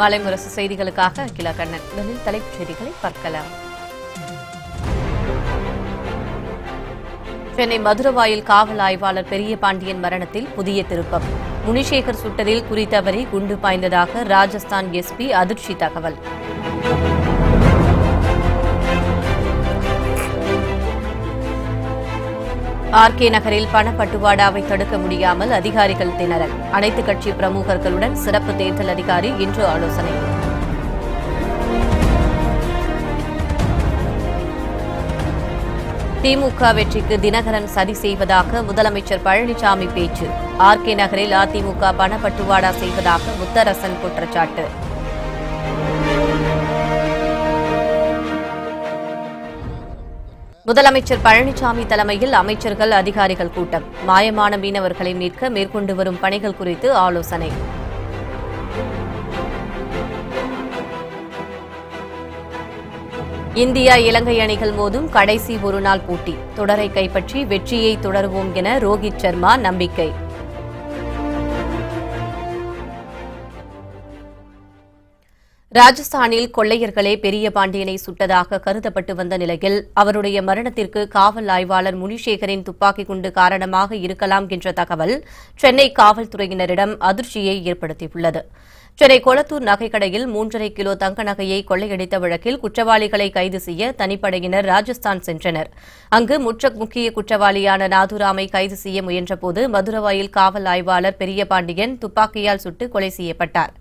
மாலை முரசு செய்திகளுக்காக அகிலா கண்ணன். முதலில் தலைப்புச் செய்திகளை பார்க்கலாம். சென்னை மதுரவாயில் காவல் ஆய்வாளர் பெரிய பாண்டியன் மரணத்தில் புதிய திருப்பம். முனிசேகர் சுட்டதில் குறித்தவரை குண்டு பாய்ந்ததாக ராஜஸ்தான் எஸ்பி அதிர்ச்சி தகவல். ஆர்கே நகரில் பணப்பட்டுவாடாவை தடுக்க முடியாமல் அதிகாரிகள் திணறல். அனைத்துக் கட்சி பிரமுகர்களுடன் சிறப்பு தேர்தல் அதிகாரி இன்று ஆலோசனை. திமுக வெற்றிக்கு தினகரன் சதி செய்வதாக முதலமைச்சர் பழனிசாமி பேச்சு. ஆர்கே நகரில் அதிமுக பணப்பட்டுவாடா செய்வதாக முத்தரசன் குற்றச்சாட்டு. முதலமைச்சர் பழனிசாமி தலைமையில் அமைச்சர்கள் அதிகாரிகள் கூட்டம். மாயமான மீனவர்களை மீட்க மேற்கொண்டு வரும் பணிகள் குறித்து ஆலோசனை. இந்தியா இலங்கை அணிகள் மோதும் கடைசி ஒருநாள் போட்டி. தொடரை கைப்பற்றி வெற்றியை தொடருவோம் என ரோஹித் சர்மா நம்பிக்கை. ராஜஸ்தானில் கொள்ளையர்களே பெரிய பாண்டியனை சுட்டதாக கருதப்பட்டு வந்த நிலையில் அவருடைய மரணத்திற்கு காவல் ஆய்வாளர் முனிசேகரின் துப்பாக்கி குண்டு காரணமாக இருக்கலாம் என்ற தகவல் சென்னை காவல்துறையினரிடம் அதிர்ச்சியை ஏற்படுத்தியுள்ளது. சென்னை கொளத்தூர் நகைக்கடையில் மூன்றரை கிலோ தங்க நகையை கொள்ளையடித்த வழக்கில் குற்றவாளிகளை கைது செய்ய தனிப்படையினர் ராஜஸ்தான் சென்றனர். அங்கு முற்ற முக்கிய குற்றவாளியான நாதுராமை கைது செய்ய முயன்றபோது மதுரவாயில் காவல் ஆய்வாளர் பெரிய பாண்டியன் துப்பாக்கியால் சுட்டு கொலை செய்யப்பட்டார்.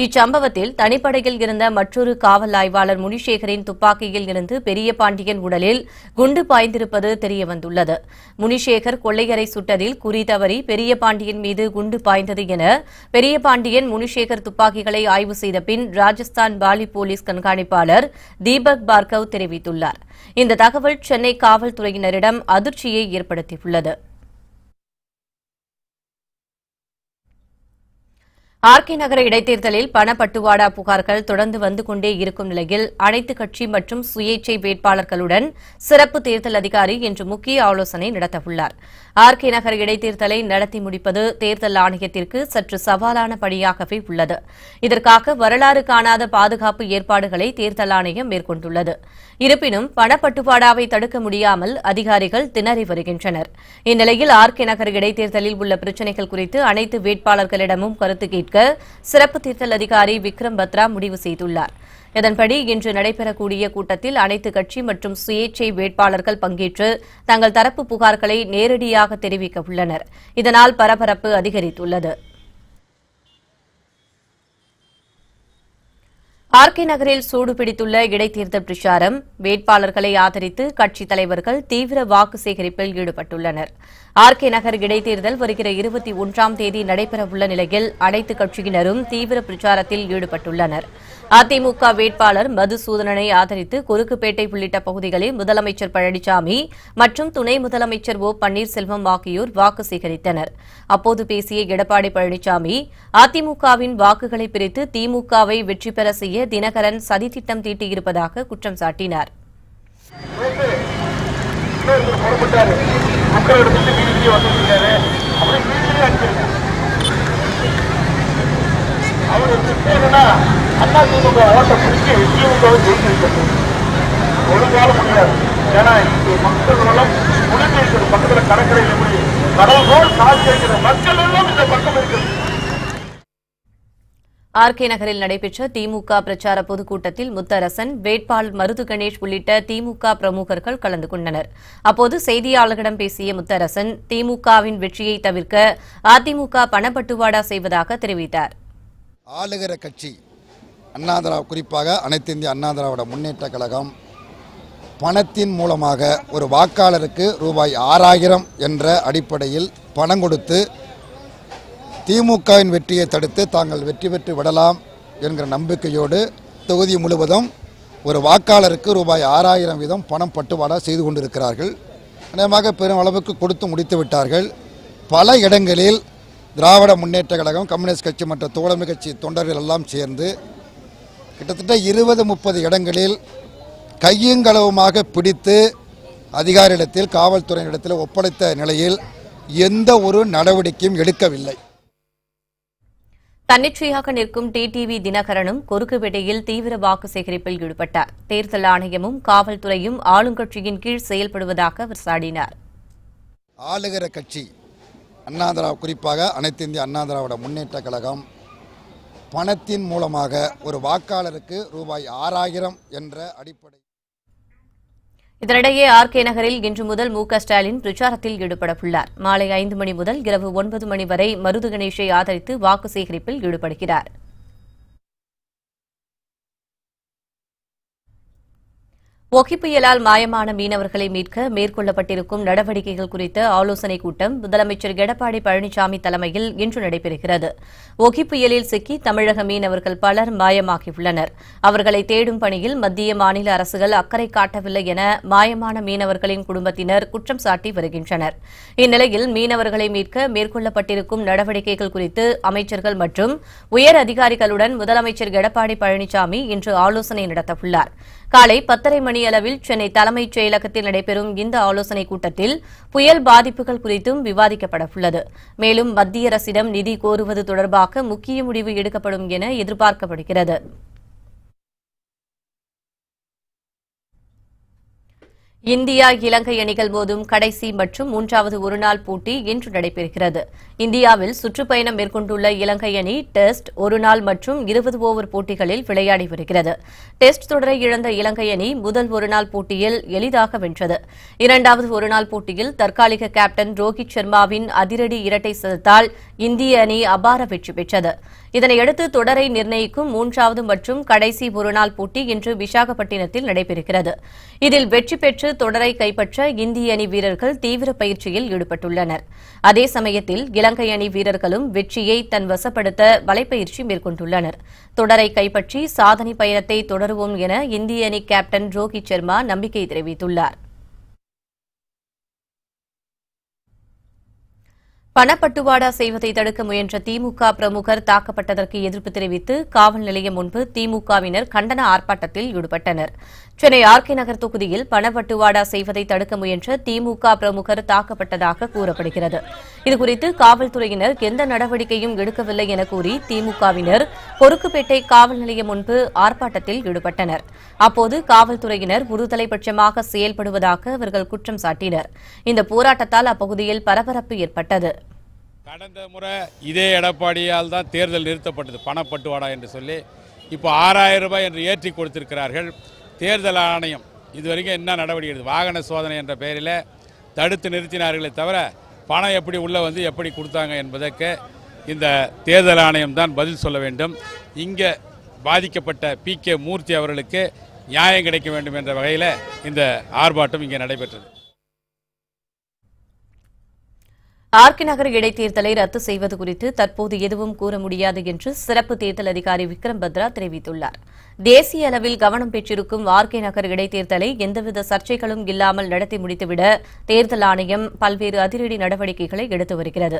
இச்சம்பவத்தில் தனிப்படையில் இருந்த மற்றொரு காவல் ஆய்வாளர் முனிசேகரின் துப்பாக்கியில் இருந்து பெரிய பாண்டியன் உடலில் குண்டு பாய்ந்திருப்பது தெரியவந்துள்ளது. முனிசேகர் கொள்ளையரை சுட்டதில் குறி தவறி பெரிய பாண்டியன் மீது குண்டு பாய்ந்தது என பெரிய பாண்டியன் முனிசேகர் துப்பாக்கிகளை ஆய்வு செய்த பின் ராஜஸ்தான் பாலி போலீஸ் கண்காணிப்பாளர் தீபக் பார்கவ் தெரிவித்துள்ளார். இந்த தகவல் சென்னை காவல்துறையினரிடம் அதிர்ச்சியை ஏற்படுத்தியுள்ளது. ஆர்கே நகர இடைத்தேர்தலில் பணப்பட்டுவாடா புகார்கள் தொடர்ந்து வந்து கொண்டே இருக்கும் நிலையில் அனைத்து கட்சி மற்றும் சுயேட்சை வேட்பாளர்களுடன் சிறப்பு தேர்தல் அதிகாரி இன்று முக்கிய ஆலோசனை நடத்தவுள்ளார். ஆர்கே நகர் இடைத்தேர்தலை நடத்தி முடிப்பது தேர்தல் ஆணையத்திற்கு சற்று சவாலான பணியாகவே உள்ளது. இதற்காக வரலாறு காணாத பாதுகாப்பு ஏற்பாடுகளை தேர்தல் ஆணையம் மேற்கொண்டுள்ளது. இருப்பினும் பணப்பட்டுவாடாவை தடுக்க முடியாமல் அதிகாரிகள் திணறி வருகின்றனர். இந்நிலையில் ஆர்கே நகர் இடைத்தேர்தலில் உள்ள பிரச்சினைகள் குறித்து அனைத்து வேட்பாளர்களிடமும் கருத்து கேட்டு கேட்க சிறப்பு தேர்தல் அதிகாரி விக்ரம் பத்ரா முடிவு செய்துள்ளார். இதன்படி இன்று நடைபெறக்கூடிய கூட்டத்தில் அனைத்து கட்சி மற்றும் சுயேட்சை வேட்பாளர்கள் பங்கேற்று தங்கள் தரப்பு புகார்களை நேரடியாக தெரிவிக்க உள்ளனர். இதனால் பரபரப்பு அதிகரித்துள்ளது. ஆர்கே நகரில் சூடு பிடித்துள்ள இடைத்தேர்தல் பிரச்சாரம் வேட்பாளர்களை ஆதரித்து கட்சித் தலைவர்கள் தீவிர வாக்கு சேகரிப்பில் ஈடுபட்டுள்ளனர். ஆர்கே நகர் இடைத்தேர்தல் வருகிற இருபத்தி ஒன்றாம் தேதி நடைபெறவுள்ள நிலையில் அனைத்து கட்சியினரும் தீவிர பிரச்சாரத்தில் ஈடுபட்டுள்ளனர். அதிமுக வேட்பாளர் மதுசூதனனை ஆதரித்து குறுக்குப்பேட்டை உள்ளிட்ட பகுதிகளில் முதலமைச்சர் பழனிசாமி மற்றும் துணை முதலமைச்சர் ஓ பன்னீர்செல்வம் ஆகியோர் வாக்கு சேகரித்தனர். அப்போது பேசிய எடப்பாடி பழனிசாமி அதிமுகவின் வாக்குகளை பிரித்து திமுகவை வெற்றி பெற செய்ய தினகரன் சதித்திட்டம் தீட்டியிருப்பதாக குற்றம் சாட்டினார். புறப்பட்டாரு மக்களோட வீதியிலேயே வந்துருக்காரு அவர் என்னன்னா அண்ணா திமுக ஓட்ட பிடிச்சி திமுகவை ஜெயிச்சிருக்கிறது ஒரு முடியாது. ஏன்னா இங்கே மக்கள் எல்லாம் முடிந்து இருக்கிற பக்கத்தில் கடற்கரை எப்படி கடல் போல் காசு இருக்கிற மக்கள் எல்லாம் இந்த பக்கம் இருக்கிறது ஆர்கே நகரில் நடைபெற்ற திமுக பிரச்சார பொதுக்கூட்டத்தில் முத்தரசன் வேட்பாளர் மருது கணேஷ் உள்ளிட்ட திமுக பிரமுகர்கள் கலந்து கொண்டனர். அப்போது செய்தியாளர்களிடம் பேசிய முத்தரசன் திமுகவின் வெற்றியை தவிர்க்க அதிமுக பணப்பட்டுவாடா செய்வதாக தெரிவித்தாா் ஆளுகிற கட்சி அண்ணாதிரா குறிப்பாக அனைத்து இந்திய அண்ணா திராவிட முன்னேற்ற கழகம் பணத்தின் மூலமாக ஒரு வாக்காளருக்கு ரூபாய் ஆறாயிரம் என்ற அடிப்படையில் பணம் கொடுத்து திமுகவின் வெற்றியை தடுத்து தாங்கள் வெற்றி பெற்று விடலாம் என்கிற நம்பிக்கையோடு தொகுதி முழுவதும் ஒரு வாக்காளருக்கு ரூபாய் ஆறாயிரம் வீதம் பணம் பட்டுவாடா செய்து கொண்டிருக்கிறார்கள். அநேகமாக பெரும் அளவுக்கு கொடுத்து முடித்து விட்டார்கள். பல இடங்களில் திராவிட முன்னேற்ற கழகம் கம்யூனிஸ்ட் கட்சி மற்ற தோழமை கட்சி தொண்டர்கள் எல்லாம் சேர்ந்து கிட்டத்தட்ட இருபது முப்பது இடங்களில் கையுங்களவுமாக பிடித்து அதிகாரியிடத்தில் காவல்துறையினிடத்தில் ஒப்படைத்த நிலையில் எந்த ஒரு நடவடிக்கையும் எடுக்கவில்லை. தன்னிச்சையாக நிற்கும் டிடிவி தினகரனும் கொருக்குப்பேட்டையில் தீவிர வாக்கு சேகரிப்பில் ஈடுபட்டார். தேர்தல் ஆணையமும் காவல்துறையும் ஆளுங்கட்சியின் கீழ் செயல்படுவதாக அவர் சாடினார் ஆளுகிற கட்சி அண்ணாதிரா குறிப்பாக அனைத்து இந்திய அண்ணா திராவிட முன்னேற்ற கழகம் பணத்தின் மூலமாக ஒரு வாக்காளருக்கு ரூபாய் ஆறாயிரம் என்ற அடிப்படை இதனிடையே ஆர் கே நகரில் இன்று முதல் மு க ஸ்டாலின் பிரச்சாரத்தில் ஈடுபடவுள்ளார். மாலை ஐந்து மணி முதல் இரவு ஒன்பது மணி வரை மருது கணேஷை ஆதரித்து வாக்கு சேகரிப்பில் ஈடுபடுகிறார். ஒகி புயலால் மாயமான மீனவர்களை மீட்க மேற்கொள்ளப்பட்டிருக்கும் நடவடிக்கைகள் குறித்த ஆலோசனைக் கூட்டம் முதலமைச்சர் எடப்பாடி பழனிசாமி தலைமையில் இன்று நடைபெறுகிறது. ஒகி புயலில் சிக்கி தமிழக மீனவர்கள் பலர் மாயமாகியுள்ளனர். அவர்களை தேடும் பணியில் மத்திய மாநில அரசுகள் அக்கறை காட்டவில்லை என மாயமான மீனவர்களின் குடும்பத்தினர் குற்றம் சாட்டி வருகின்றனர். இந்நிலையில் மீனவர்களை மீட்க மேற்கொள்ளப்பட்டிருக்கும் நடவடிக்கைகள் குறித்து அமைச்சர்கள் மற்றும் உயர் அதிகாரிகளுடன் முதலமைச்சர் எடப்பாடி பழனிசாமி இன்று ஆலோசனை நடத்தவுள்ளாா் காலை பத்தரை மணி அளவில் சென்னை தலைமைச் செயலகத்தில் நடைபெறும் இந்த ஆலோசனைக் கூட்டத்தில் புயல் பாதிப்புகள் குறித்தும் விவாதிக்கப்படவுள்ளது. மேலும் மத்திய அரசிடம் நிதி கோருவது தொடர்பாக முக்கிய முடிவு எடுக்கப்படும் என எதிர்பார்க்கப்படுகிறது. இந்தியா இலங்கை அணிகள் மோதும் கடைசி மற்றும் மூன்றாவது ஒருநாள் போட்டி இன்று நடைபெறுகிறது. இந்தியாவில் சுற்றுப்பயணம் மேற்கொண்டுள்ள இலங்கை அணி டெஸ்ட் ஒருநாள் மற்றும் இருபது ஓவர் போட்டிகளில் விளையாடி வருகிறது. டெஸ்ட் தொடரை இழந்த இலங்கை அணி முதல் ஒருநாள் போட்டியில் எளிதாக வென்றது. இரண்டாவது ஒருநாள் போட்டியில் தற்காலிக கேப்டன் ரோஹித் சர்மாவின் அதிரடி இரட்டை சதத்தால் இந்திய அணி அபார வெற்றி பெற்றது. இதனையடுத்து தொடரை நிர்ணயிக்கும் மூன்றாவது மற்றும் கடைசி ஒருநாள் போட்டி இன்று விசாகப்பட்டினத்தில் நடைபெறுகிறது. இதில் வெற்றி பெற்று தொடரை கைப்பற்ற இந்திய அணி வீரர்கள் தீவிர பயிற்சியில் ஈடுபட்டுள்ளனர். அதே சமயத்தில் இலங்கை அணி வீரர்களும் வெற்றியை தன் வசப்படுத்த வலைப்பயிற்சி மேற்கொண்டுள்ளனர். தொடரை கைப்பற்றி சாதனை பயணத்தை தொடருவோம் என இந்திய அணி கேப்டன் ரோஹித் சர்மா நம்பிக்கை தெரிவித்துள்ளார். பணப்பட்டுவாடா செய்வதை தடுக்க முயன்ற திமுக பிரமுகர் தாக்கப்பட்டதற்கு எதிர்ப்பு தெரிவித்து காவல் நிலையம் முன்பு திமுகவினர் கண்டன ஆர்ப்பாட்டத்தில் ஈடுபட்டனர். சென்னை ஆர்கே நகர் தொகுதியில் பணப்பட்டுவாடா செய்வதை தடுக்க முயன்ற திமுக பிரமுகர் தாக்கப்பட்டதாக கூறப்படுகிறது. இதுகுறித்து காவல்துறையினர் எந்த நடவடிக்கையும் எடுக்கவில்லை என கூறி திமுகவினர் பொறுக்குப்பேட்டை காவல் நிலையம் முன்பு ஆர்ப்பாட்டத்தில் ஈடுபட்டனர். அப்போது காவல்துறையினர் ஒருதலைபட்சமாக செயல்படுவதாக அவர்கள் குற்றம் சாட்டினர். இந்த போராட்டத்தால் அப்பகுதியில் பரபரப்பு ஏற்பட்டது. கடந்த முறை இதே எடப்பாடியால் தான் தேர்தல் நிறுத்தப்பட்டது பணப்பட்டுவாடா என்று சொல்லி. இப்போ ஆறாயிரம் ரூபாய் என்று ஏற்றி கொடுத்திருக்கிறார்கள். தேர்தல் ஆணையம் இதுவரைக்கும் என்ன நடவடிக்கை எடுத்து வாகன சோதனை என்ற பெயரில் தடுத்து நிறுத்தினார்களே தவிர பணம் எப்படி உள்ளே வந்து எப்படி கொடுத்தாங்க என்பதற்கு இந்த தேர்தல் ஆணையம் தான் பதில் சொல்ல வேண்டும். இங்கே பாதிக்கப்பட்ட பி கே மூர்த்தி அவர்களுக்கு நியாயம் கிடைக்க வேண்டும் என்ற வகையில் இந்த ஆர்ப்பாட்டம் இங்கே நடைபெற்றது. ஆர்கே நகர் இடைத்தேர்தலை ரத்து செய்வது குறித்து தற்போது எதுவும் கூற முடியாது என்று சிறப்பு தேர்தல் அதிகாரி விக்ரம் பத்ரா தெரிவித்துள்ளார். தேசிய அளவில் கவனம் பெற்றிருக்கும் ஆர்கே நகர் இடைத்தேர்தலை எந்தவித சர்ச்சைகளும் இல்லாமல் நடத்தி முடித்துவிட தேர்தல் ஆணையம் பல்வேறு அதிரடி நடவடிக்கைகளை எடுத்து வருகிறது.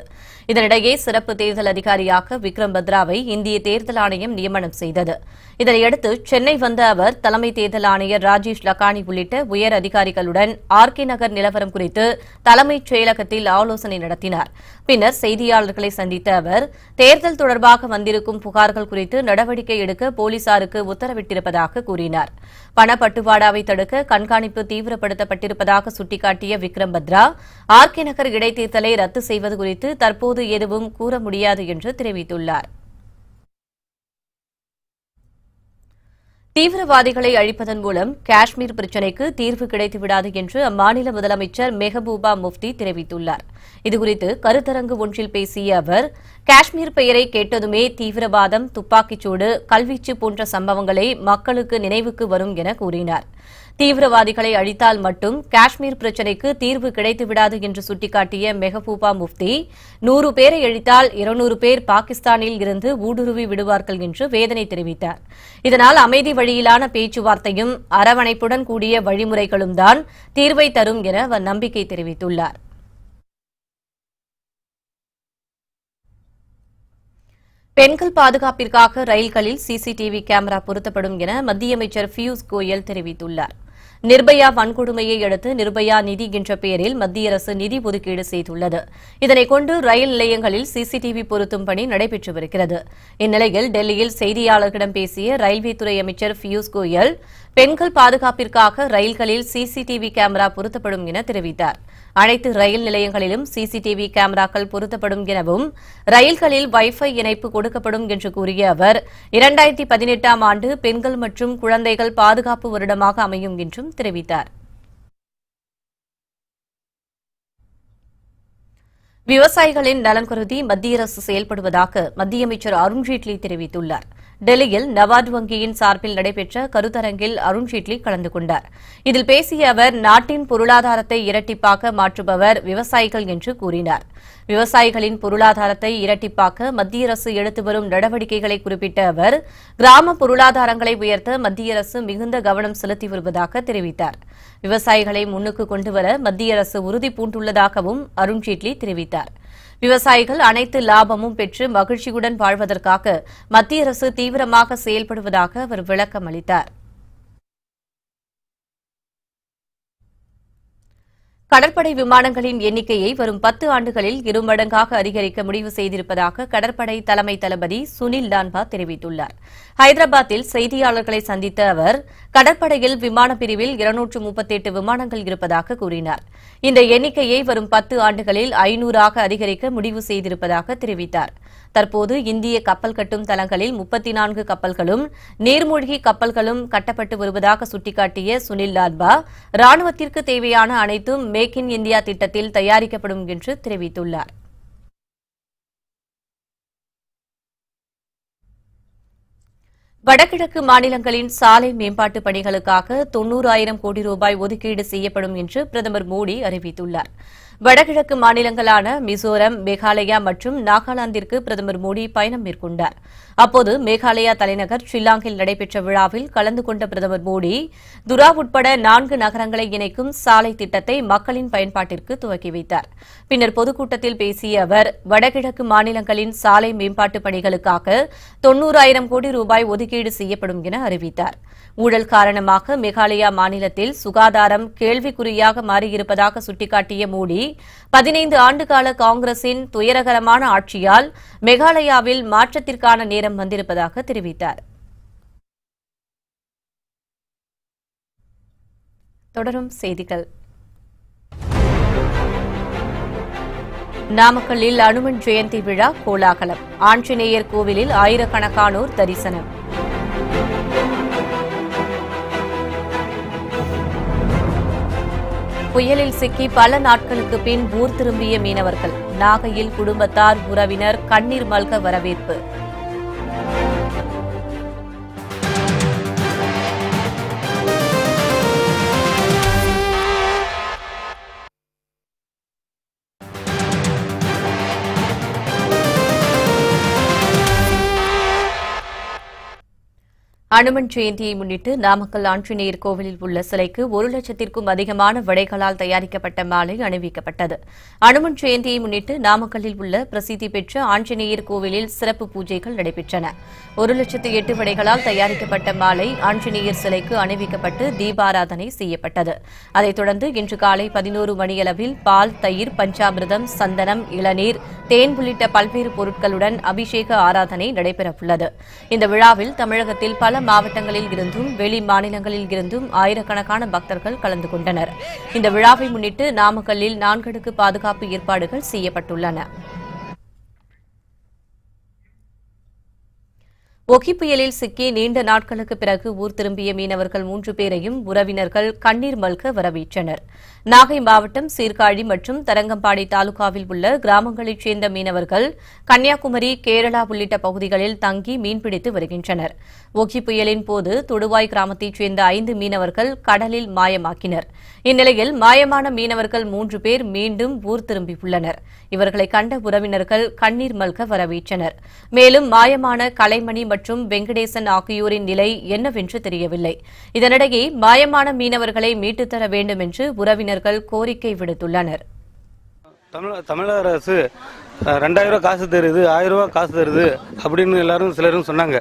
இதனிடையே சிறப்பு தேர்தல் அதிகாரியாக விக்ரம் பத்ராவை இந்திய தேர்தல் ஆணையம் நியமனம் செய்தது. இதனையடுத்து சென்னை வந்த அவர் தலைமை தேர்தல் ஆணையர் ராஜேஷ் லக்கானி உள்ளிட்ட உயர் அதிகாரிகளுடன் ஆர்கே நகர் நிலவரம் குறித்து தலைமைச் செயலகத்தில் ஆலோசனை நடத்தினார். பின்னர் செய்தியாளர்களை சந்தித்த அவர் தேர்தல் தொடர்பாக வந்திருக்கும் புகார்கள் குறித்து நடவடிக்கை எடுக்க போலீசாருக்கு உத்தரவிட்டிருப்பதாக கூறினார். பணப்பட்டுவாடாவை தடுக்க கண்காணிப்பு தீவிரப்படுத்தப்பட்டிருப்பதாக சுட்டிக்காட்டிய விக்ரம் பத்ரா ஆர்கே நகர் இடைத்தேர்தலை ரத்து செய்வது குறித்து தற்போது எதுவும் கூற முடியாது என்று தெரிவித்துள்ளார். தீவிரவாதிகளை அழிப்பதன் மூலம் காஷ்மீர் பிரச்சினைக்கு தீர்வு கிடைத்துவிடாது என்று அம்மாநில முதலமைச்சர் மெஹபூபா முஃப்தி தெரிவித்துள்ளார். இதுகுறித்து கருத்தரங்கு ஒன்றில் பேசிய அவர் காஷ்மீர் பெயரை கேட்டதுமே தீவிரவாதம் துப்பாக்கிச்சூடு கல்வீச்சு போன்ற சம்பவங்களை மக்களுக்கு நினைவுக்கு வரும் என கூறினார். தீவிரவாதிகளை அழித்தால் மட்டும் காஷ்மீர் பிரச்சினைக்கு தீர்வு கிடைத்துவிடாது என்று சுட்டிக்காட்டிய மெஹபூபா முஃப்தி நூறு பேரை அழித்தால் இருநூறு பேர் பாகிஸ்தானில் இருந்து ஊடுருவி விடுவார்கள் என்று வேதனை தெரிவித்தார். இதனால் அமைதி வழியிலான பேச்சுவார்த்தையும் அரவணைப்புடன் கூடிய வழிமுறைகளும் தான் தீர்வை தரும் என அவர் நம்பிக்கை தெரிவித்துள்ளார். பெண்கள் பாதுகாப்பிற்காக ரயில்களில் சிசிடிவி கேமரா பொருத்தப்படும் என மத்திய அமைச்சர் பியூஷ் கோயல் தெரிவித்துள்ளார். நிர்பயா வன்கொடுமையை அடுத்து நிர்பயா நிதி என்ற பெயரில் மத்திய அரசு நிதி ஒதுக்கீடு செய்துள்ளது. இதனைக் கொண்டு ரயில் நிலையங்களில் சிசிடிவி பொருத்தும் பணி நடைபெற்று வருகிறது. இந்நிலையில் டெல்லியில் செய்தியாளர்களிடம் பேசிய ரயில்வே துறை அமைச்சர் பியூஷ் கோயல் பெண்கள் பாதுகாப்பிற்காக ரயில்களில் சிசிடிவி கேமரா பொருத்தப்படும் என தெரிவித்தார். அனைத்து ரயில் நிலையங்களிலும் சிசிடிவி கேமராக்கள் பொருத்தப்படும் எனவும் ரயில்களில் வைஃபை இணைப்பு கொடுக்கப்படும் என்று கூறிய அவர் இரண்டாயிரத்தி பதினெட்டாம் ஆண்டு பெண்கள் மற்றும் குழந்தைகள் பாதுகாப்பு வருடமாக அமையும் என்றும் தெரிவித்தார். விவசாயிகளின் நலன் கருதி மத்திய அரசு செயல்படுவதாக மத்திய அமைச்சர் அருண்ஜேட்லி தெரிவித்துள்ளார். டெல்லியில் நவார்டு வங்கியின் சார்பில் நடைபெற்ற கருத்தரங்கில் அருண்ஜேட்லி கலந்து கொண்டார். இதில் பேசிய அவர் நாட்டின் பொருளாதாரத்தை இரட்டிப்பாக்க மாற்றுபவர் விவசாயிகள் என்று கூறினார். விவசாயிகளின் பொருளாதாரத்தை இரட்டிப்பாக்க மத்திய அரசு எடுத்து வரும் நடவடிக்கைகளை குறிப்பிட்ட அவர் கிராம பொருளாதாரங்களை உயர்த்த மத்திய அரசு மிகுந்த கவனம் செலுத்தி வருவதாக தெரிவித்தார். விவசாயிகளை முன்னுக்கு கொண்டுவர மத்திய அரசு உறுதி பூண்டுள்ளதாகவும் அருண்ஜேட்லி தெரிவித்தார். விவசாயிகள் அனைத்து லாபமும் பெற்று மகிழ்ச்சியுடன் வாழ்வதற்காக மத்திய அரசு தீவிரமாக செயல்படுவதாக அவர் விளக்கம் அளித்தார் கடற்படை விமானங்களின் எண்ணிக்கையை வரும் பத்து ஆண்டுகளில் இருமடங்காக அதிகரிக்க முடிவு செய்திருப்பதாக கடற்படை தலைமை தளபதி சுனில் லான்பா தெரிவித்துள்ளார். ஹைதராபாத்தில் செய்தியாளர்களை சந்தித்த அவர் கடற்படையில் விமான பிரிவில் இருநூற்று முப்பத்தெட்டு விமானங்கள் இருப்பதாக கூறினார். இந்த எண்ணிக்கையை வரும் பத்து ஆண்டுகளில் ஐநூறாக அதிகரிக்க முடிவு செய்திருப்பதாக தெரிவித்தார். தற்போது இந்திய கப்பல் கட்டும் தளங்களில் முப்பத்தி நான்கு கப்பல்களும் நீர்மூழ்கி கப்பல்களும் கட்டப்பட்டு வருவதாக சுட்டிக்காட்டிய சுனில் லால்பா ராணுவத்திற்கு தேவையான அனைத்தும் மேக் இன் இந்தியா திட்டத்தில் தயாரிக்கப்படும் என்று தெரிவித்துள்ளார். வடகிழக்கு மாநிலங்களின் சாலை மேம்பாட்டு பணிகளுக்காக தொன்னூறாயிரம் கோடி ரூபாய் ஒதுக்கீடு செய்யப்படும் என்று பிரதமர் மோடி அறிவித்துள்ளாா் வடகிழக்கு மாநிலங்களான மிசோரம் மேகாலயா மற்றும் நாகாலாந்திற்கு பிரதமர் மோடி பயணம் மேற்கொண்டார். அப்போது மேகாலயா தலைநகர் ஷில்லாங்கில் நடைபெற்ற விழாவில் கலந்து கொண்ட பிரதமர் மோடி துரா உட்பட நான்கு நகரங்களை இணைக்கும் சாலை திட்டத்தை மக்களின் பயன்பாட்டிற்கு துவக்கி வைத்தார். பின்னர் பொதுக்கூட்டத்தில் பேசிய அவர் வடகிழக்கு மாநிலங்களின் சாலை மேம்பாட்டு பணிகளுக்காக தொன்னூறாயிரம் கோடி ரூபாய் ஒதுக்கீடு செய்யப்படும் என அறிவித்தார். ஊழல் காரணமாக மேகாலயா மாநிலத்தில் சுகாதாரம் கேள்விக்குறியாக மாறியிருப்பதாக சுட்டிக்காட்டிய மோடி பதினைந்து ஆண்டுகால காங்கிரசின் துயரகரமான ஆட்சியால் மேகாலயாவில் மாற்றத்திற்கான நேரம் வந்திருப்பதாக தெரிவித்தார். தொடரும் செய்திகள். நாமக்கல்லில் அனுமன் ஜெயந்தி விழா கோலாகலம். ஆஞ்சநேயர் கோவிலில் ஆயிரக்கணக்கானோர் தரிசனம். புயலில் சிக்கி பல நாட்களுக்கு பின் ஊர் திரும்பிய மீனவர்கள். நாகையில் குடும்பத்தார் உறவினர் கண்ணீர் மல்க வரவேற்பு. அனுமன் ஜெயந்தியை முன்னிட்டு நாமக்கல் ஆஞ்சநேயர் கோவிலில் உள்ள சிலைக்கு ஒரு லட்சத்திற்கும் அதிகமான விடைகளால் தயாரிக்கப்பட்ட மாலை அணிவிக்கப்பட்டது. அனுமன் ஜெயந்தியை முன்னிட்டு நாமக்கல்லில் உள்ள பிரசித்தி பெற்ற ஆஞ்சநேயர் கோவிலில் சிறப்பு பூஜைகள் நடைபெற்றன. ஒரு லட்சத்து எட்டு விடைகளால் தயாரிக்கப்பட்ட மாலை ஆஞ்சநேயர் சிலைக்கு அணிவிக்கப்பட்டு தீபாராதனை செய்யப்பட்டது. அதைத் தொடர்ந்து இன்று காலை பதினோரு மணியளவில் பால் தயிர் பஞ்சாமிர்தம் சந்தனம் இளநீர் தேன் உள்ளிட்ட பல்வேறு பொருட்களுடன் அபிஷேக ஆராதனை நடைபெறவுள்ளது. இந்த விழாவில் தமிழகத்தில் பல மாவட்டங்களில் இருந்தும் வெளி மாநிலங்களில் இருந்தும் ஆயிரக்கணக்கான பக்தர்கள் கலந்து கொண்டனர். இந்த விழாவை முன்னிட்டு நாமக்கல்லில் நான்கடுக்கு பாதுகாப்பு ஏற்பாடுகள் செய்யப்பட்டுள்ளன. ஒகி புயலில் சிக்கி நீண்ட நாட்களுக்கு பிறகு ஊர் திரும்பிய மீனவர்கள் மூன்று பேரையும் உறவினர்கள் கண்ணீர் மல்க வரவேற்றனர். நாகை மாவட்டம் சீர்காழி மற்றும் தரங்கம்பாடி தாலுகாவில் உள்ள கிராமங்களைச் சேர்ந்த மீனவர்கள் கன்னியாகுமரி கேரளா உள்ளிட்ட பகுதிகளில் தங்கி மீன்பிடித்து வருகின்றனர். ஒகி புயலின் போது தொடுவாய் கிராமத்தைச் சேர்ந்த ஐந்து மீனவர்கள் கடலில் மாயமாக்கினர். இந்நிலையில் மாயமான மீனவர்கள் மூன்று பேர் மீண்டும் ஊர் திரும்பியுள்ளனர். இவர்களை கண்ட உறவினர்கள் கண்ணீர் மல்க வரவேற்றனர். மேலும் மாயமான கலைமணி மற்றும் வெங்கடேசன் ஆகியோரின் நிலை என்னவென்று தெரியவில்லை. இதனிடையே மாயமான மீனவர்களை மீட்டுத்தர வேண்டும் என்று உறவினர் உறவினர்கள் கோரிக்கை விடுத்துள்ளனர். தமிழக அரசு ரெண்டாயிரம் ரூபா காசு தருது ஆயிரம் ரூபா காசு தருது அப்படின்னு எல்லாரும் சிலரும் சொன்னாங்க.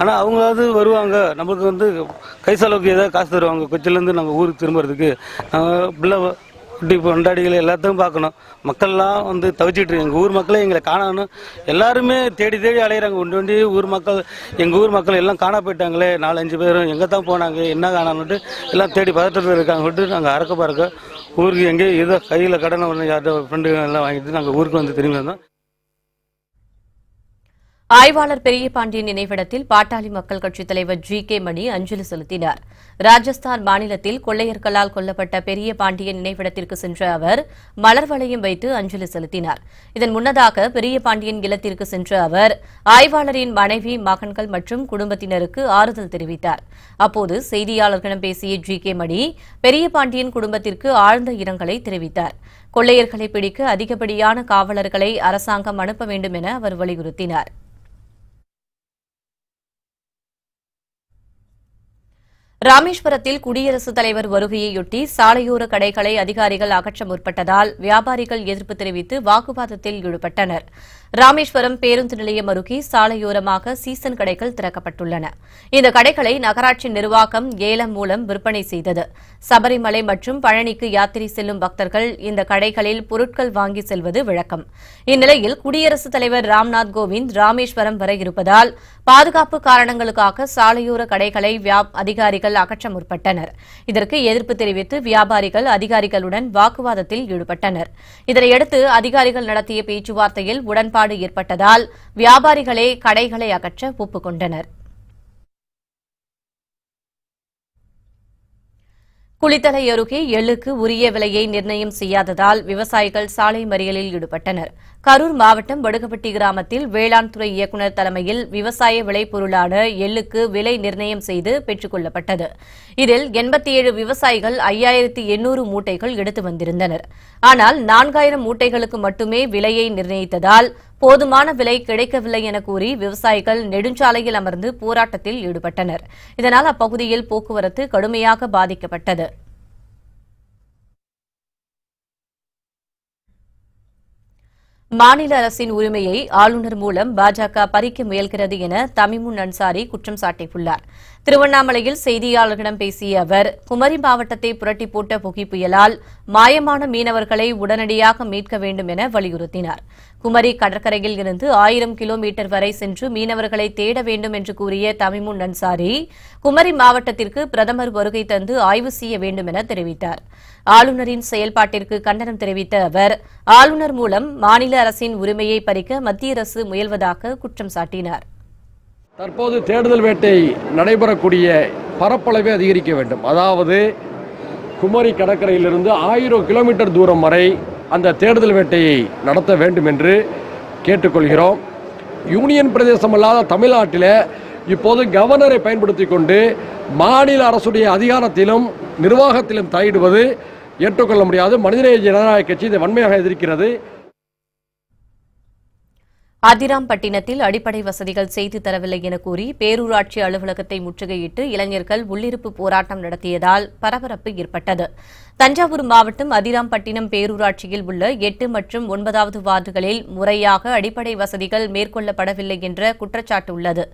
ஆனால் அவங்களாவது வருவாங்க. நமக்கு வந்து கை செலவுக்கு ஏதாவது காசு தருவாங்க. கொச்சிலேருந்து நம்ம ஊருக்கு திரும்புறதுக்கு. பிள்ளை குட்டி கொண்டாடிகள் எல்லாத்தையும் பார்க்கணும். மக்கள்லாம் வந்து தவிச்சிட்டு எங்கள் ஊர் மக்களே எங்களை காணணும் எல்லாருமே தேடி தேடி அலையிறாங்க. ஒன்று ஒண்டி ஊர் மக்கள் எங்கள் ஊர் மக்கள் எல்லாம் காண போயிட்டாங்களே. நாலஞ்சு பேரும் எங்கே தான் போனாங்க என்ன காணாமட்டு எல்லாம் தேடி பதட்டத்தில் இருக்காங்க. விட்டு நாங்கள் அறக்க பறக்க ஊருக்கு எங்கேயோ ஏதோ கையில் கடனை ஒன்று யார்கிட்ட ஃப்ரெண்டுங்க எல்லாம் வாங்கிட்டு நாங்கள் ஊருக்கு வந்து திரும்பி வந்தோம். ஆய்வாளர் பெரிய பாண்டியன் நினைவிடத்தில் பாட்டாளி மக்கள் கட்சித் தலைவர் ஜி கே மணி அஞ்சலி செலுத்தினார். ராஜஸ்தான் மாநிலத்தில் கொள்ளையர்களால் கொல்லப்பட்ட பெரிய பாண்டியன் நினைவிடத்திற்கு சென்ற அவர் மலர் வளையம் வைத்து அஞ்சலி செலுத்தினார். இதன் முன்னதாக பெரிய பாண்டியன் இல்லத்திற்கு சென்ற அவர் ஆய்வாளரின் மனைவி மகன்கள் மற்றும் குடும்பத்தினருக்கு ஆறுதல் தெரிவித்தார். அப்போது செய்தியாளர்களிடம் பேசிய ஜி கே மணி பெரிய பாண்டியன் குடும்பத்திற்கு ஆழ்ந்த இரங்கலை தெரிவித்தார். கொள்ளையர்களை பிடிக்க அதிகப்படியான காவலர்களை அரசாங்கம் அனுப்ப வேண்டும் என அவர் வலியுறுத்தினார். ராமேஸ்வரத்தில் குடியரசுத் தலைவர் வருகையையொட்டி சாலையோர கடைகளை அதிகாரிகள் அகற்ற முற்பட்டதால் வியாபாரிகள் எதிர்ப்பு தெரிவித்து வாக்குவாதத்தில் ஈடுபட்டனர். ராமேஸ்வரம் பேருந்து நிலையம் அருகே சாலையோரமாக சீசன் கடைகள் திறக்கப்பட்டுள்ளன. இந்த கடைகளை நகராட்சி நிர்வாகம் ஏலம் மூலம் விற்பனை செய்தது. சபரிமலை மற்றும் பழனிக்கு யாத்திரை செல்லும் பக்தர்கள் இந்த கடைகளில் பொருட்கள் வாங்கி செல்வது வழக்கம். இந்நிலையில் குடியரசுத் தலைவர் ராம்நாத் கோவிந்த் ராமேஸ்வரம் வர இருப்பதால் பாதுகாப்பு காரணங்களுக்காக சாலையோர கடைகளை வியா- அதிகாரிகள் அகற்ற முற்பட்டனர். இதற்கு எதிர்ப்பு தெரிவித்து வியாபாரிகள் அதிகாரிகளுடன் வாக்குவாதத்தில் ஈடுபட்டனர். இதனையடுத்து அதிகாரிகள் நடத்திய பேச்சுவார்த்தையில் உடன்பாடு ஏற்பட்டதால் வியாபாரிகளே கடைகளை அகற்ற ஒப்புக்கொண்டனர். குளித்தலை அருகே எள்ளுக்கு உரிய விலையை நிர்ணயம் செய்யாததால் விவசாயிகள் சாலை மறியலில் ஈடுபட்டனர். கரூர் மாவட்டம் வடுகப்பட்டி கிராமத்தில் வேளாண் துறை இயக்குநர் தலைமையில் விவசாய விளைபொருளான எள்ளுக்கு விலை நிர்ணயம் செய்து பெற்றுக் கொள்ளப்பட்டது. இதில் 87 விவசாயிகள் ஐயாயிரத்தி எண்ணூறு மூட்டைகள் எடுத்து வந்திருந்தனர். ஆனால் நான்காயிரம் மூட்டைகளுக்கு மட்டுமே விலையை நிர்ணயித்ததால் போதுமான விலை கிடைக்கவில்லை என கூறி விவசாயிகள் நெடுஞ்சாலையில் அமர்ந்து போராட்டத்தில் ஈடுபட்டனர். இதனால் அப்பகுதியில் போக்குவரத்து கடுமையாக பாதிக்கப்பட்டது. மாநில அரசின் உரிமையை ஆளுநர் மூலம் பாஜக பறிக்க முயல்கிறது என தமிமுன் அன்சாரி குற்றம் சாட்டியுள்ளார். திருவண்ணாமலையில் செய்தியாளர்களிடம் பேசிய அவர் குமரி மாவட்டத்தை புரட்டி போட்ட புகி புயலால் மாயமான மீனவர்களை உடனடியாக மீட்க வேண்டும் என வலியுறுத்தினார். குமரி கடற்கரையில் இருந்து ஆயிரம் கிலோமீட்டர் வரை சென்று மீனவர்களை தேட வேண்டும் என்று கூறிய தமிமுன் அன்சாரி குமரி மாவட்டத்திற்கு பிரதமர் வருகை தந்து ஆய்வு செய்ய வேண்டும் என தெரிவித்தார். ஆளுநரின் செயல்பாட்டிற்கு கண்டனம் தெரிவித்த அவர் ஆளுநர் மூலம் மாநில அரசின் உரிமையை பறிக்க மத்திய அரசு முயல்வதாக குற்றம் சாட்டினார். தற்போது தேடுதல் வேட்டை நடைபெறக்கூடிய பரப்பளவை அதிகரிக்க வேண்டும். அதாவது குமரி கடற்கரையிலிருந்து ஆயிரம் கிலோமீட்டர் தூரம் வரை அந்த தேடுதல் வேட்டையை நடத்த வேண்டும் என்று கேட்டுக்கொள்கிறோம். யூனியன் பிரதேசம் அல்லாத தமிழ்நாட்டில் இப்போது கவர்னரை பயன்படுத்தி கொண்டு மாநில அரசுடைய அதிகாரத்திலும் நிர்வாகத்திலும் தலையிடுவது ஏற்றுக்கொள்ள முடியாது. மனிதநேய ஜனநாயக கட்சி இதை வன்மையாக எதிர்க்கிறது. அதிராம்பட்டினத்தில் அடிப்படை வசதிகள் செய்து தரவில்லை என கூறி பேரூராட்சி அலுவலகத்தை முற்றுகையிட்டு இளைஞர்கள் உள்ளிருப்பு போராட்டம் நடத்தியதால் பரபரப்பு ஏற்பட்டது. தஞ்சாவூர் மாவட்டம் அதிராம்பட்டினம் பேரூராட்சியில் உள்ள எட்டு மற்றும் ஒன்பதாவது வார்டுகளில் முறையாக அடிப்படை வசதிகள் மேற்கொள்ளப்படவில்லை என்ற குற்றச்சாட்டு உள்ளது.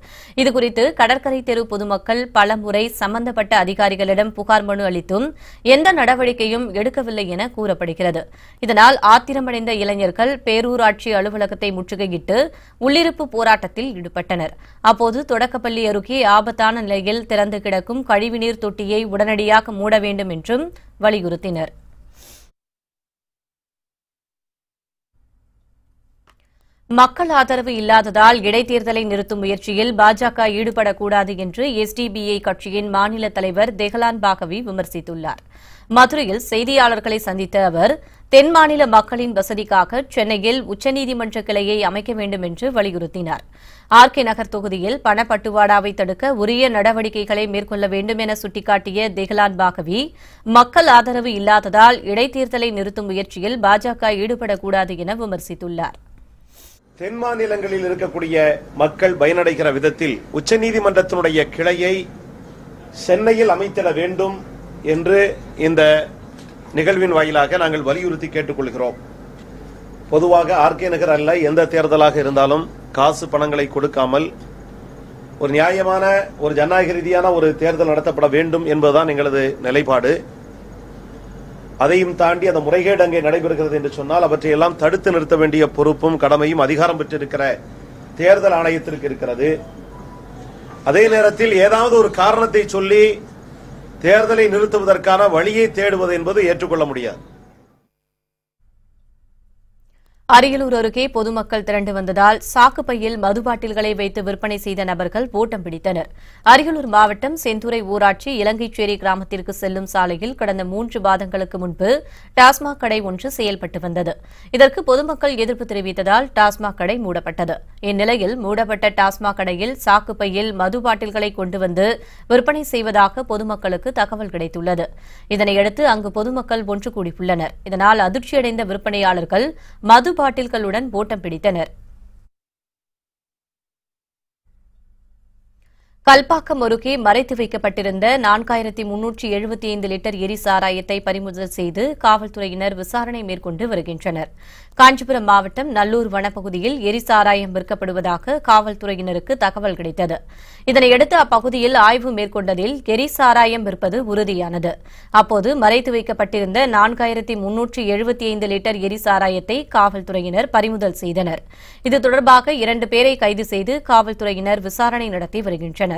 இதுகுறித்து கடற்கரை தெரு பொதுமக்கள் பலமுறை சம்பந்தப்பட்ட அதிகாரிகளிடம் புகார் மனு அளித்தும் எந்த நடவடிக்கையும் எடுக்கவில்லை என கூறப்படுகிறது. இதனால் ஆத்திரமடைந்த இளைஞர்கள் பேரூராட்சி அலுவலகத்தை முற்றுகையிட்டு உள்ளிருப்பு போராட்டத்தில் ஈடுபட்டனர். அப்போது தொடக்கப்பள்ளி அருகே ஆபத்தான நிலையில் திறந்து கிடக்கும் கழிவுநீர் தொட்டியை உடனடியாக மூட வேண்டும் என்றும் வலியுறுத்தினர். மக்கள் ஆதரவு இல்லாததால் இடைத்தேர்தலை நிறுத்தும் முயற்சியில் பாஜக ஈடுபடக்கூடாது என்று எஸ்டிபிஐ கட்சியின் மாநில தலைவர் தெஹலான் பாகவி விமர்சித்துள்ளார். மதுரையில் செய்தியாளர்களை சந்தித்த அவர் தென் மாநில மக்களின் வசதிக்காக சென்னையில் உச்சநீதிமன்ற கிளையை அமைக்க வேண்டும் என்று வலியுறுத்தினார். ஆர். கே. நகர் தொகுதியில் பணப்பட்டுவாடாவை தடுக்க உரிய நடவடிக்கைகளை மேற்கொள்ள வேண்டும் என சுட்டிக்காட்டிய தெஹலான் பாகவி மக்கள் ஆதரவு இல்லாததால் இடைத்தேர்தலை நிறுத்தும் முயற்சியில் பாஜக ஈடுபடக்கூடாது என விமர்சித்துள்ளார். தென் மாநிலங்களில் இருக்கக்கூடிய மக்கள் பயனடைகிற விதத்தில் உச்சநீதிமன்றத்தினுடைய கிளையை சென்னையில் அமைத்திட வேண்டும் என்று இந்த நிகழ்வின் வாயிலாக நாங்கள் வலியுறுத்தி கேட்டுக்கொள்கிறோம். பொதுவாக ஆர்கே நகர் அல்ல எந்த தேர்தலாக இருந்தாலும் காசு பணங்களை கொடுக்காமல் ஒரு நியாயமான ஒரு ஜனநாயக ரீதியான ஒரு தேர்தல் நடத்தப்பட வேண்டும் என்பதுதான் எங்களது நிலைப்பாடு. அதையும் தாண்டி அந்த முறைகேடு அங்கே நடைபெறுகிறது என்று சொன்னால் அவற்றை எல்லாம் தடுத்து நிறுத்த வேண்டிய பொறுப்பும் கடமையும் அதிகாரம் பெற்றிருக்கிற தேர்தல் ஆணையத்திற்கு இருக்கிறது. அதே நேரத்தில் ஏதாவது ஒரு காரணத்தை சொல்லி தேர்தலை நிறுத்துவதற்கான வழியை தேடுவது என்பது ஏற்றுக்கொள்ள முடியாது. அரியலூர் அருகே பொதுமக்கள் திரண்டு வந்ததால் சாக்குப்பையில் மது பாட்டில்களை வைத்து விற்பனை செய்த நபர்கள் ஓட்டம் பிடித்தனர். அரியலூர் மாவட்டம் செந்துறை ஊராட்சி இலங்கைச்சேரி கிராமத்திற்கு செல்லும் சாலையில் கடந்த மூன்று மாதங்களுக்கு முன்பு டாஸ்மாக் கடை ஒன்று செயல்பட்டு வந்தது. இதற்கு பொதுமக்கள் எதிர்ப்பு தெரிவித்ததால் டாஸ்மாக் கடை மூடப்பட்டது. இந்நிலையில் மூடப்பட்ட டாஸ்மாக் கடையில் சாக்குப்பையில் மது பாட்டில்களை கொண்டு வந்து விற்பனை செய்வதாக பொதுமக்களுக்கு தகவல் கிடைத்துள்ளது. இதனையடுத்து அங்கு பொதுமக்கள் ஒன்று கூடியுள்ளனர். இதனால் அதிர்ச்சியடைந்த விற்பனையாளர்கள் மது பாட்டில்களுடன் ஓட்டம் பிடித்தனர். கல்பாக்கம் அருகே மறைத்து வைக்கப்பட்டிருந்த நான்காயிரத்தி முன்னூற்றி எழுபத்தி ஐந்து லிட்டர் எரிசாராயத்தை பறிமுதல் செய்து காவல்துறையினர் விசாரணை மேற்கொண்டு வருகின்றனர். காஞ்சிபுரம் மாவட்டம் நல்லூர் வனப்பகுதியில் எரிசாராயம் விற்கப்படுவதாக காவல்துறையினருக்கு தகவல் கிடைத்தது. இதனையடுத்து அப்பகுதியில் ஆய்வு மேற்கொண்டதில் எரிசாராயம் விற்பது உறுதியானது. அப்போது மறைத்து வைக்கப்பட்டிருந்த நான்காயிரத்தி முன்னூற்றி எழுபத்தி ஐந்து லிட்டர் எரிசாராயத்தை காவல்துறையினர் பறிமுதல் செய்தனர். இது தொடர்பாக இரண்டு பேரை கைது செய்து காவல்துறையினர் விசாரணை நடத்தி வருகின்றனர்.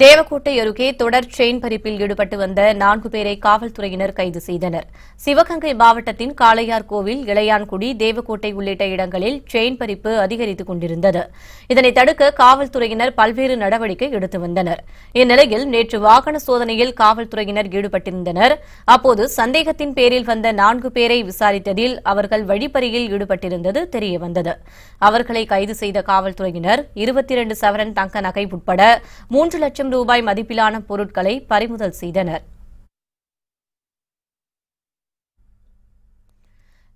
தேவக்கோட்டை அருகே தொடர் செயின் பறிப்பில் ஈடுபட்டு வந்த நான்கு பேரை காவல்துறையினர் கைது செய்தனர். சிவகங்கை மாவட்டத்தின் காளையார் கோவில் இளையான்குடி தேவக்கோட்டை உள்ளிட்ட இடங்களில் செயின் பறிப்பு அதிகரித்துக் கொண்டிருந்தது. இதனை தடுக்க காவல்துறையினர் பல்வேறு நடவடிக்கை எடுத்து வந்தனர். இந்நிலையில் நேற்று வாகன சோதனையில் காவல்துறையினர் ஈடுபட்டிருந்தனர். அப்போது சந்தேகத்தின் பேரில் வந்த நான்கு பேரை விசாரித்ததில் அவர்கள் வழிப்பறியில் ஈடுபட்டிருந்தது தெரியவந்தது. அவர்களை கைது செய்த காவல்துறையினர் இருபத்தி இரண்டு சவரன் தங்க நகை உட்பட மூன்று லட்சம் ரூபாய் மதிப்பிலான பொருட்களை பறிமுதல் செய்தனர்.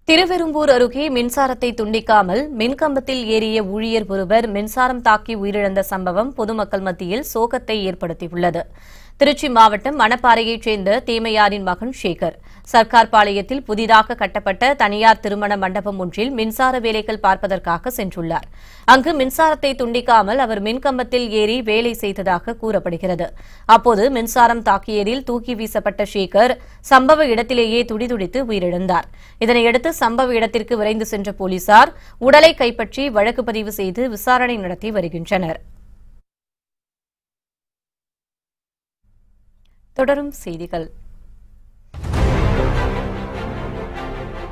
திருவெரும்பூர் அருகே மின்சாரத்தை துண்டிக்காமல் மின்கம்பத்தில் ஏறிய ஊழியர் ஒருவர் மின்சாரம் தாக்கி உயிரிழந்த சம்பவம் பொதுமக்கள் மத்தியில் சோகத்தை ஏற்படுத்தியுள்ளது. திருச்சி மாவட்டம் மணப்பாறையைச் சேர்ந்த தீமையாரின் மகன் சேகர். சர்க்கார் பாளையத்தில் புதிதாக கட்டப்பட்ட தனியார் திருமண மண்டபம் ஒன்றில் மின்சார வேலைகள் பார்ப்பதற்காக சென்றுள்ளார். அங்கு மின்சாரத்தை துண்டிக்காமல் அவர் மின்கம்பத்தில் ஏறி வேலை செய்ததாக கூறப்படுகிறது. அப்போது மின்சாரம் தாக்கியதில் தூக்கி வீசப்பட்ட சேகர் சம்பவ இடத்திலேயே துடிதுடித்து உயிரிழந்தார். இதனையடுத்து சம்பவ இடத்திற்கு விரைந்து சென்ற போலீசார் உடலை கைப்பற்றி வழக்கு பதிவு செய்து விசாரணை நடத்தி வருகின்றனர். தொடரும் செய்திகள்.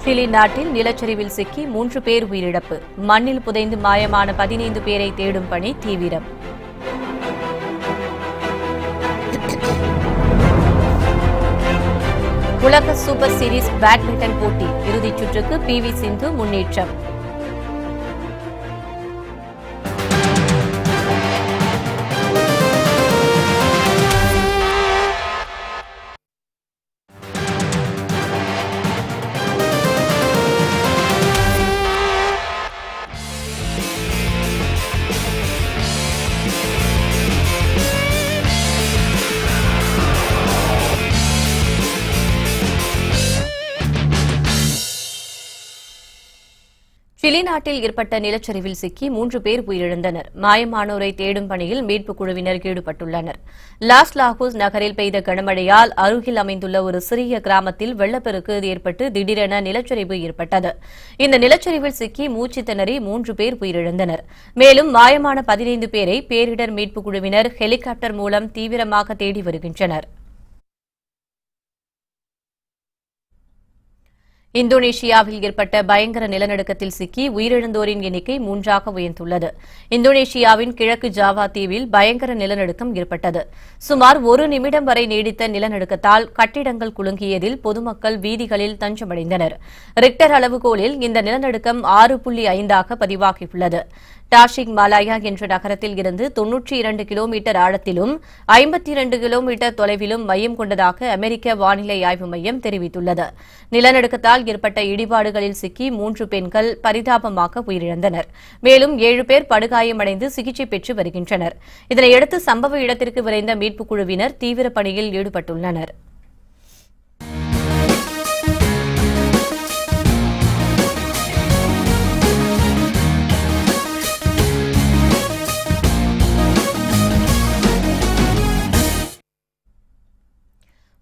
சிலி நாட்டில் நிலச்சரிவில் சிக்கி மூன்று பேர் உயிரிழப்பு. மண்ணில் புதைந்து மாயமான பதினைந்து பேரை தேடும் பணி தீவிரம். உலக சூப்பர் சீரிஸ் பேட்மிண்டன் போட்டி இறுதிச் சுற்றுக்கு பி வி சிந்து முன்னேற்றம். சிலி நாட்டில் ஏற்பட்ட நிலச்சரிவில் சிக்கி மூன்று பேர் உயிரிழந்தனர். மாயமானோரை தேடும் பணியில் மீட்புக் குழுவினர் ஈடுபட்டுள்ளனர். லாஸ் லாகூஸ் நகரில் பெய்த கனமழையால் அருகில் அமைந்துள்ள ஒரு சிறிய கிராமத்தில் வெள்ளப்பெருக்கு ஏற்பட்டு திடீரென நிலச்சரிவு ஏற்பட்டது. இந்த நிலச்சரிவில் சிக்கி மூச்சு திணறி மூன்று பேர் உயிரிழந்தனர். மேலும் மாயமான பதினைந்து பேரை பேரிடர் மீட்புக் குழுவினர் ஹெலிகாப்டர் மூலம் தீவிரமாக தேடி வருகின்றனர். இந்தோனேஷியாவில் ஏற்பட்ட பயங்கர நிலநடுக்கத்தில் சிக்கி உயிரிழந்தோரின் எண்ணிக்கை மூன்றாக உயர்ந்துள்ளது. இந்தோனேஷியாவின் கிழக்கு ஜாவா தீவில் பயங்கர நிலநடுக்கம் ஏற்பட்டது. சுமார் ஒரு நிமிடம் வரை நீடித்த நிலநடுக்கத்தால் கட்டிடங்கள் குலுங்கியதில் பொதுமக்கள் வீதிகளில் தஞ்சமடைந்தனர். ரிக்டர் அளவுகோலில் இந்த நிலநடுக்கம் ஆறு புள்ளி ஐந்தாக பதிவாகியுள்ளது. டாஷிக் மாலாயா என்ற நகரத்தில் இருந்து தொன்னூற்றி இரண்டு கிலோமீட்டர் ஆழத்திலும் ஐம்பத்தி இரண்டு கிலோமீட்டர் தொலைவிலும் மையம் கொண்டதாக அமெரிக்க வானிலை ஆய்வு மையம் தெரிவித்துள்ளது. நிலநடுக்கத்தால் ஏற்பட்ட இடிபாடுகளில் சிக்கி மூன்று பெண்கள் பரிதாபமாக உயிரிழந்தனர். மேலும் ஏழு பேர் படுகாயமடைந்து சிகிச்சை பெற்று வருகின்றனர். இதனையடுத்து சம்பவ இடத்திற்கு விரைந்த மீட்புக் குழுவினர் தீவிர பணியில் ஈடுபட்டுள்ளனர்.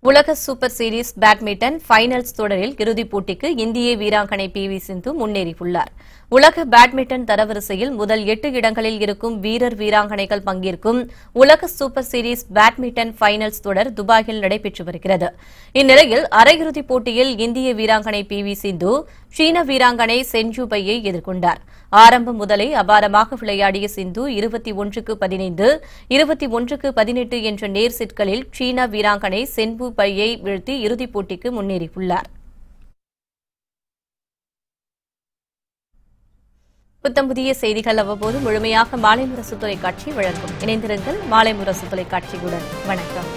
உலக சூப்பர் சீரீஸ் பேட்மிண்டன் ஃபைனல்ஸ் தொடரில் இறுதிப் போட்டிக்கு இந்திய வீராங்கனை பி வி சிந்து முன்னேறியுள்ளார். உலக பேட்மிண்டன் தரவரிசையில் முதல் எட்டு இடங்களில் இருக்கும் வீரர் வீராங்கனைகள் பங்கேற்கும் உலக சூப்பர் சீரீஸ் பேட்மிண்டன் ஃபைனல்ஸ் தொடர் துபாயில் நடைபெற்று வருகிறது. இந்நிலையில் அரையிறுதிப் போட்டியில் இந்திய வீராங்கனை பி வி சிந்து சீன வீராங்கனை சென்ஜூபையை எதிர்கொண்டார். ஆரம்பம் முதலே அபாரமாக விளையாடிய சிந்து இருபத்தி ஒன்றுக்கு பதினைந்து இருபத்தி ஒன்றுக்கு பதினெட்டு என்ற நேர் செட்களில் சீனா வீராங்கனை சென்பு பையை வீழ்த்தி இறுதிப் போட்டிக்கு முன்னேறியுள்ளார். புத்தம் புதிய செய்திகள் அவ்வப்போது முழுமையாக மாலை முரசு தொலைக்காட்சி வழங்கும். இணைந்திருங்கள் மாலை முரசு தொலைக்காட்சியுடன். வணக்கம்.